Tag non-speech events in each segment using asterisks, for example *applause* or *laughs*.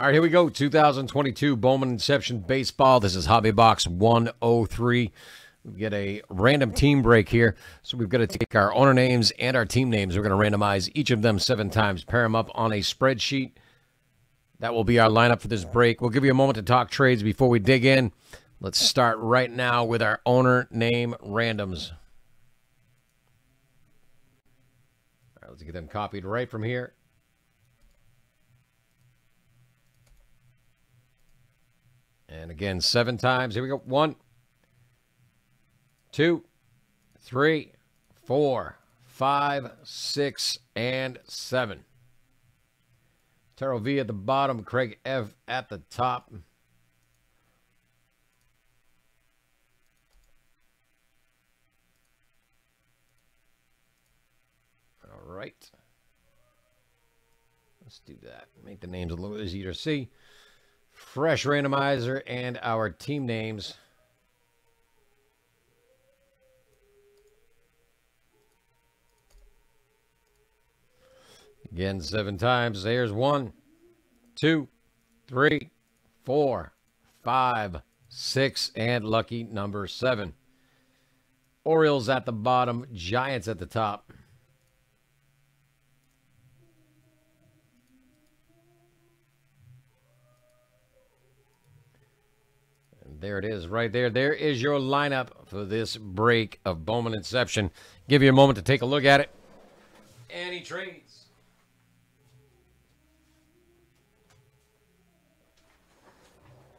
All right, here we go. 2022 Bowman Inception Baseball. This is Hobby Box 103. We get a random team break here. So we've got to take our owner names and our team names. We're going to randomize each of them seven times, pair them up on a spreadsheet. That will be our lineup for this break. We'll give you a moment to talk trades before we dig in. Let's start right now with our owner name randoms. All right, let's get them copied right from here. And again, seven times. Here we go. One, two, three, four, five, six, and seven. Taro V at the bottom, Craig F at the top. All right. Let's do that. Make the names a little easier to see fresh randomizer and our team names. Again, seven times. There's one, two, three, four, five, six, and lucky number seven. Orioles at the bottom, Giants at the top. There it is, right there. There is your lineup for this break of Bowman Inception. Give you a moment to take a look at it. Any trades?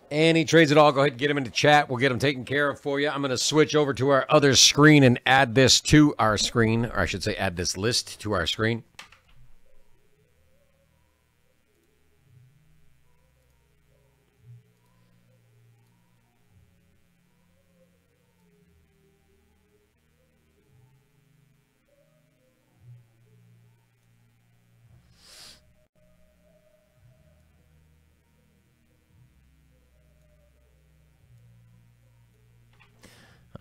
Any trades at all, go ahead and get them into chat. We'll get them taken care of for you. I'm going to switch over to our other screen and add this to our screen, or I should say, add this list to our screen.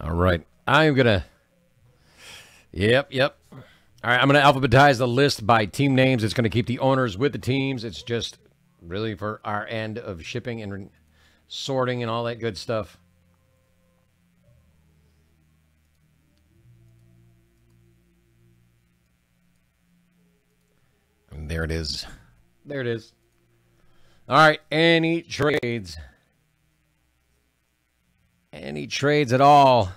All right. I'm going to. Yep, yep. All right. I'm going to alphabetize the list by team names. It's going to keep the owners with the teams. It's just really for our end of shipping and sorting and all that good stuff. And there it is. There it is. All right. Any trades? Any trades at all?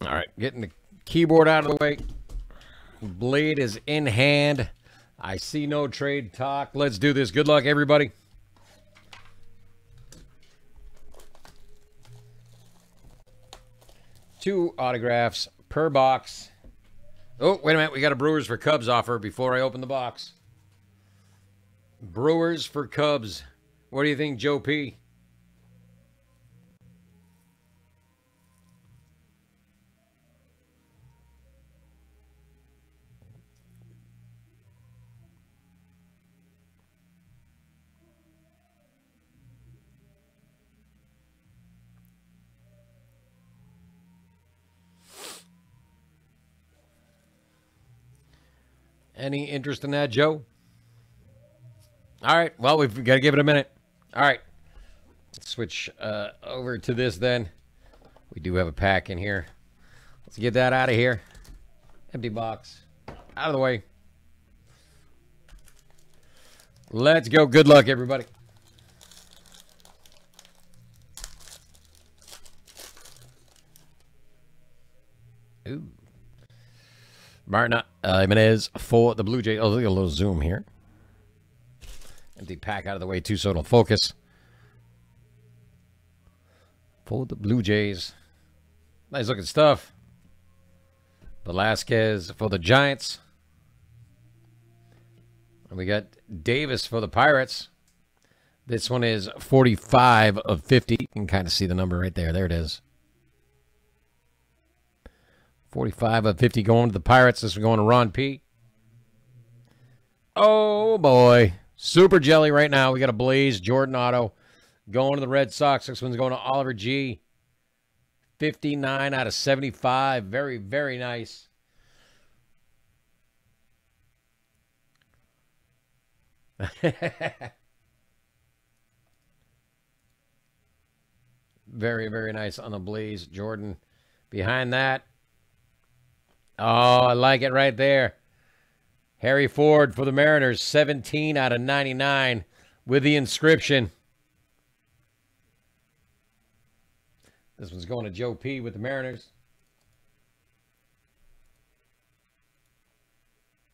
All right, getting the keyboard out of the way. Blade is in hand. I see no trade talk. Let's do this. Good luck, everybody. Two autographs per box. Oh, wait a minute. We got a Brewers for Cubs offer before I open the box. Brewers for Cubs. What do you think, Joe P? Any interest in that, Joe? All right. Well, we've got to give it a minute. All right. Let's switch uh, over to this then. We do have a pack in here. Let's get that out of here. Empty box. Out of the way. Let's go. Good luck, everybody. Ooh. Martin uh, Jimenez for the Blue Jays. Oh, look at a little zoom here. Empty pack out of the way, too, so it'll focus. For the Blue Jays. Nice looking stuff. Velasquez for the Giants. And we got Davis for the Pirates. This one is 45 of 50. You can kind of see the number right there. There it is. 45 of 50 going to the Pirates. This is going to Ron P. Oh, boy. Super jelly right now. We got a Blaze, Jordan auto going to the Red Sox. This one's going to Oliver G. 59 out of 75. Very, very nice. *laughs* very, very nice on the Blaze. Jordan behind that. Oh, I like it right there. Harry Ford for the Mariners, 17 out of 99 with the inscription. This one's going to Joe P with the Mariners.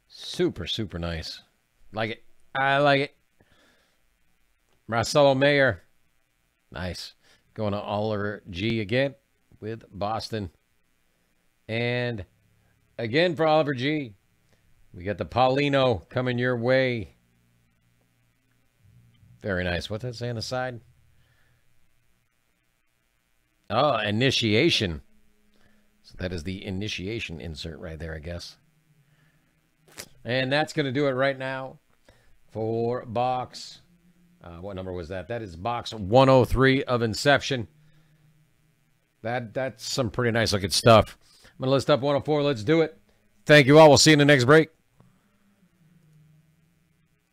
Super, super nice. Like it. I like it. Marcelo Mayer. Nice. Going to Oliver G again with Boston. And again for Oliver G. We got the Paulino coming your way. Very nice. What's that say on the side? Oh, initiation. So that is the initiation insert right there, I guess. And that's going to do it right now for box. Uh, what number was that? That is box 103 of Inception. That That's some pretty nice looking stuff. I'm to list up 104. Let's do it. Thank you all. We'll see you in the next break.